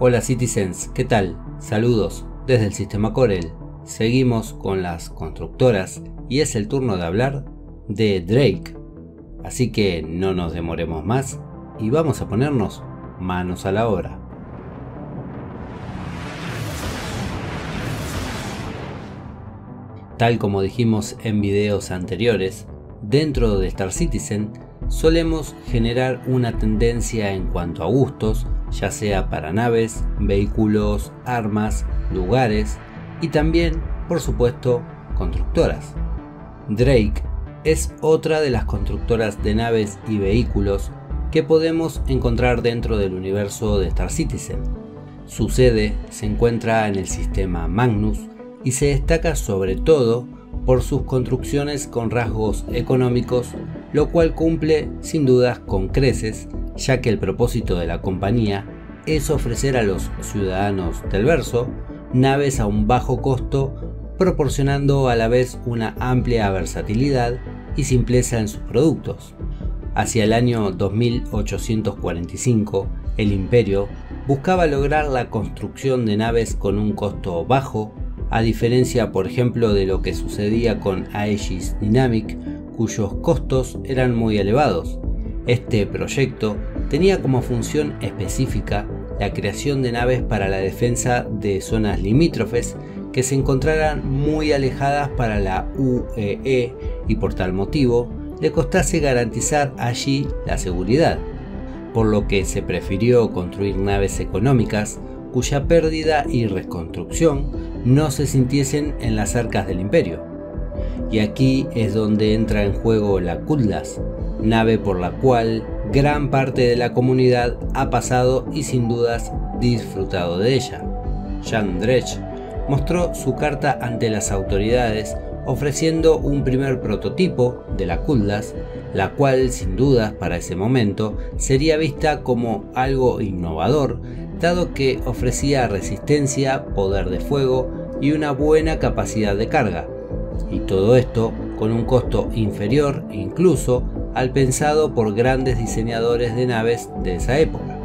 Hola Citizens, ¿qué tal? Saludos desde el sistema Corel. Seguimos con las constructoras y es el turno de hablar de Drake. Así que no nos demoremos más y vamos a ponernos manos a la obra. Tal como dijimos en videos anteriores, dentro de Star Citizen solemos generar una tendencia en cuanto a gustos, ya sea para naves, vehículos, armas, lugares y también, por supuesto, constructoras. Drake es otra de las constructoras de naves y vehículos que podemos encontrar dentro del universo de Star Citizen. Su sede se encuentra en el sistema Magnus y se destaca sobre todo por sus construcciones con rasgos económicos, lo cual cumple sin dudas con creces, ya que el propósito de la compañía es ofrecer a los ciudadanos del verso naves a un bajo costo, proporcionando a la vez una amplia versatilidad y simpleza en sus productos. Hacia el año 2845, el imperio buscaba lograr la construcción de naves con un costo bajo, a diferencia por ejemplo de lo que sucedía con Aegis Dynamic, cuyos costos eran muy elevados. Este proyecto tenía como función específica la creación de naves para la defensa de zonas limítrofes que se encontraran muy alejadas para la UEE e y por tal motivo le costase garantizar allí la seguridad, por lo que se prefirió construir naves económicas cuya pérdida y reconstrucción no se sintiesen en las arcas del imperio. Y aquí es donde entra en juego la Kudlas, nave por la cual gran parte de la comunidad ha pasado y sin dudas disfrutado de ella. Jan Dredge mostró su carta ante las autoridades ofreciendo un primer prototipo de la Kudlas, la cual sin dudas para ese momento sería vista como algo innovador dado que ofrecía resistencia, poder de fuego y una buena capacidad de carga, y todo esto con un costo inferior incluso al pensado por grandes diseñadores de naves de esa época.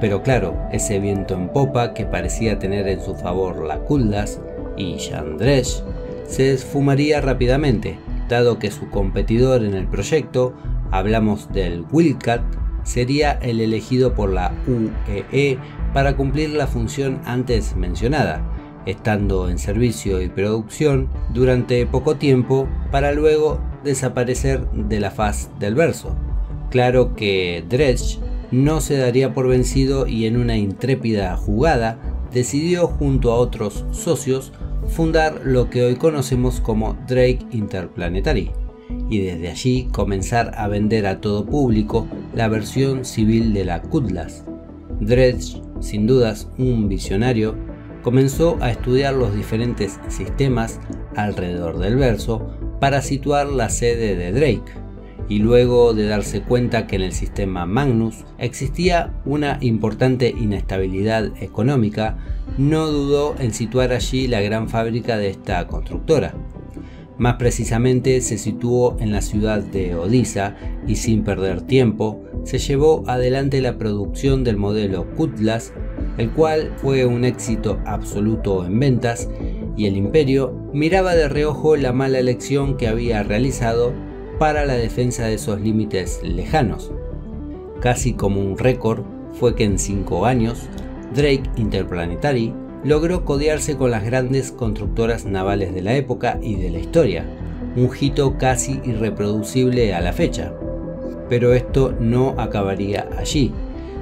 Pero claro, ese viento en popa que parecía tener en su favor la Kuldas y Chandresh se esfumaría rápidamente, dado que su competidor en el proyecto, hablamos del Wildcat, sería el elegido por la UEE e para cumplir la función antes mencionada, estando en servicio y producción durante poco tiempo para luego desaparecer de la faz del verso. Claro que Dredge no se daría por vencido y en una intrépida jugada decidió junto a otros socios fundar lo que hoy conocemos como Drake Interplanetary y desde allí comenzar a vender a todo público la versión civil de la Cutlass. Dredge, sin dudas un visionario, comenzó a estudiar los diferentes sistemas alrededor del verso para situar la sede de Drake, y luego de darse cuenta que en el sistema Magnus existía una importante inestabilidad económica, no dudó en situar allí la gran fábrica de esta constructora. Más precisamente se situó en la ciudad de Odisa y sin perder tiempo se llevó adelante la producción del modelo Cutlass, el cual fue un éxito absoluto en ventas y el imperio miraba de reojo la mala elección que había realizado para la defensa de esos límites lejanos. Casi como un récord fue que en cinco años Drake Interplanetary logró codearse con las grandes constructoras navales de la época y de la historia, un hito casi irreproducible a la fecha. Pero esto no acabaría allí,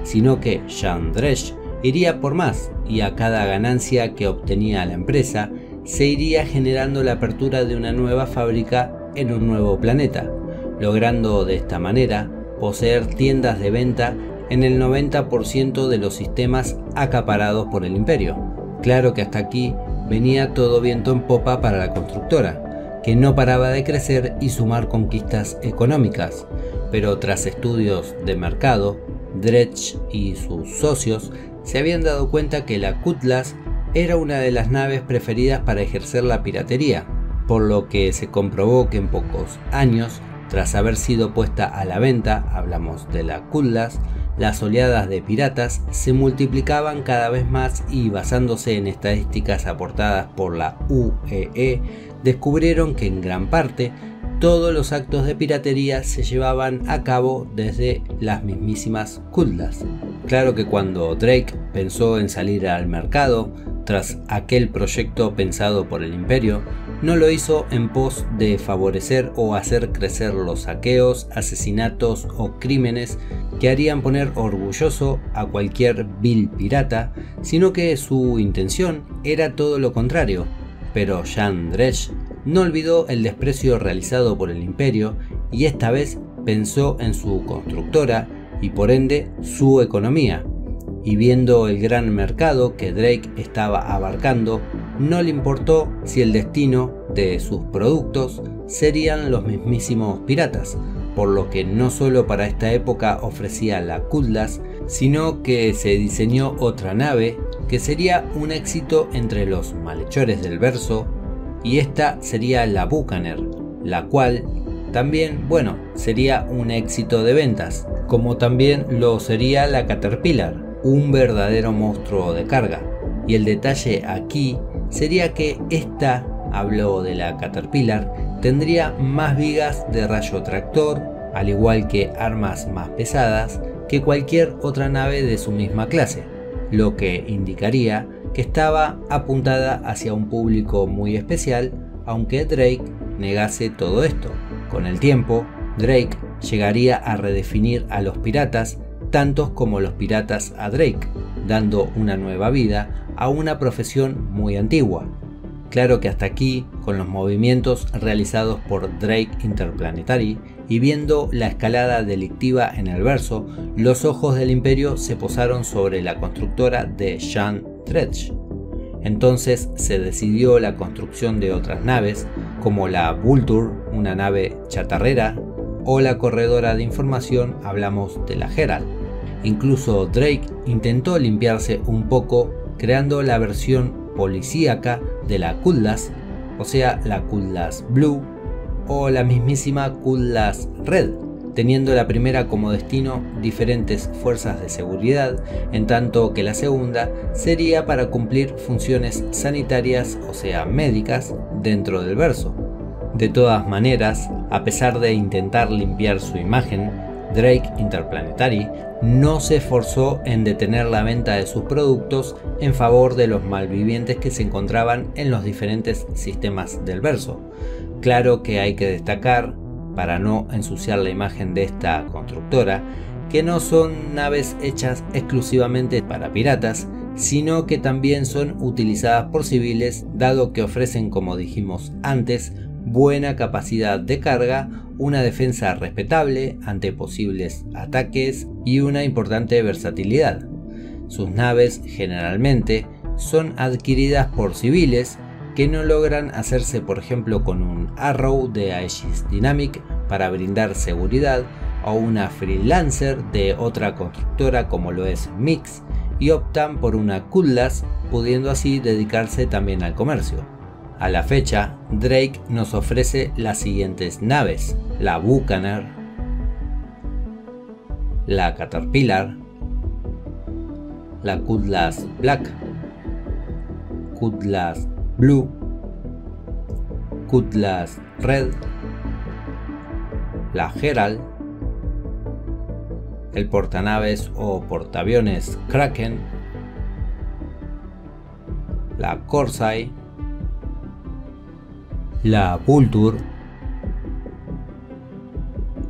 sino que Jean Dredge iría por más y a cada ganancia que obtenía la empresa se iría generando la apertura de una nueva fábrica en un nuevo planeta, logrando de esta manera poseer tiendas de venta en el 90% de los sistemas acaparados por el imperio. Claro que hasta aquí venía todo viento en popa para la constructora, que no paraba de crecer y sumar conquistas económicas, pero tras estudios de mercado, Dredge y sus socios se habían dado cuenta que la Cutlass era una de las naves preferidas para ejercer la piratería, por lo que se comprobó que en pocos años, tras haber sido puesta a la venta, hablamos de la Cutlass, las oleadas de piratas se multiplicaban cada vez más y basándose en estadísticas aportadas por la UEE, e, descubrieron que en gran parte todos los actos de piratería se llevaban a cabo desde las mismísimas Kudlas. Claro que cuando Drake pensó en salir al mercado, tras aquel proyecto pensado por el imperio, no lo hizo en pos de favorecer o hacer crecer los saqueos, asesinatos o crímenes que harían poner orgulloso a cualquier vil pirata, sino que su intención era todo lo contrario. Pero Jean Dresch no olvidó el desprecio realizado por el imperio y esta vez pensó en su constructora y por ende su economía. Y viendo el gran mercado que Drake estaba abarcando, no le importó si el destino de sus productos serían los mismísimos piratas, por lo que no solo para esta época ofrecía la Cutlass, sino que se diseñó otra nave que sería un éxito entre los malhechores del verso, y esta sería la Bucaner, la cual también, bueno, sería un éxito de ventas, como también lo sería la Caterpillar, un verdadero monstruo de carga. Y el detalle aquí sería que esta, habló de la Caterpillar, tendría más vigas de rayo tractor, al igual que armas más pesadas, que cualquier otra nave de su misma clase, lo que indicaría que estaba apuntada hacia un público muy especial, aunque Drake negase todo esto. Con el tiempo, Drake llegaría a redefinir a los piratas tantos como los piratas a Drake, dando una nueva vida a una profesión muy antigua. Claro que hasta aquí, con los movimientos realizados por Drake Interplanetary y viendo la escalada delictiva en el verso, los ojos del imperio se posaron sobre la constructora de Jean Dredge. Entonces se decidió la construcción de otras naves, como la Vulture, una nave chatarrera, o la corredora de información, hablamos de la Herald. Incluso Drake intentó limpiarse un poco creando la versión policíaca de la Kudlas, o sea, la Kudlas Blue o la mismísima Kudlas Red, teniendo la primera como destino diferentes fuerzas de seguridad, en tanto que la segunda sería para cumplir funciones sanitarias, o sea, médicas, dentro del verso. De todas maneras, a pesar de intentar limpiar su imagen, Drake Interplanetary no se esforzó en detener la venta de sus productos en favor de los malvivientes que se encontraban en los diferentes sistemas del verso. Claro que hay que destacar, para no ensuciar la imagen de esta constructora, que no son naves hechas exclusivamente para piratas, sino que también son utilizadas por civiles, dado que ofrecen, como dijimos antes, buena capacidad de carga, una defensa respetable ante posibles ataques y una importante versatilidad. Sus naves generalmente son adquiridas por civiles que no logran hacerse por ejemplo con un Arrow de Aegis Dynamic para brindar seguridad o una Freelancer de otra constructora como lo es Mix y optan por una Cutlass pudiendo así dedicarse también al comercio. A la fecha, Drake nos ofrece las siguientes naves, la Buchanan, la Caterpillar, la Cutlass Black, Cutlass Blue, Cutlass Red, la Herald, el portanaves o portaaviones Kraken, la Corsair, la Vulture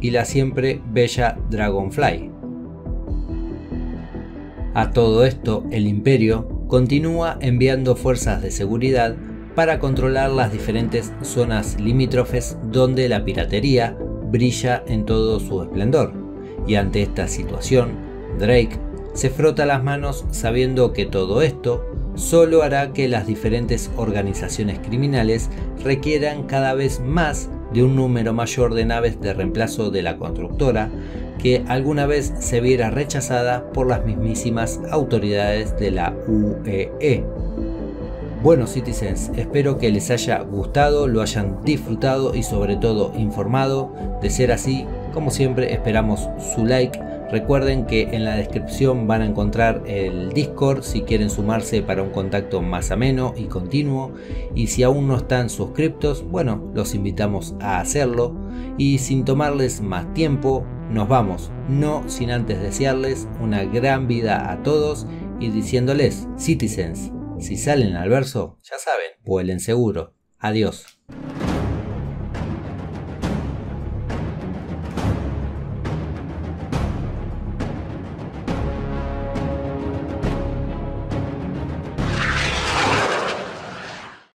y la siempre bella Dragonfly. A todo esto, el imperio continúa enviando fuerzas de seguridad para controlar las diferentes zonas limítrofes donde la piratería brilla en todo su esplendor. Y ante esta situación, Drake se frota las manos sabiendo que todo esto solo hará que las diferentes organizaciones criminales requieran cada vez más de un número mayor de naves de reemplazo de la constructora que alguna vez se viera rechazada por las mismísimas autoridades de la UEE. E. Bueno citizens, espero que les haya gustado, lo hayan disfrutado y sobre todo informado. De ser así, Como siempre esperamos su like. Recuerden que en la descripción van a encontrar el Discord si quieren sumarse para un contacto más ameno y continuo. Y si aún no están suscriptos, bueno, los invitamos a hacerlo. Y sin tomarles más tiempo, nos vamos, no sin antes desearles una gran vida a todos y diciéndoles, citizens, si salen al verso, ya saben, vuelen seguro. Adiós.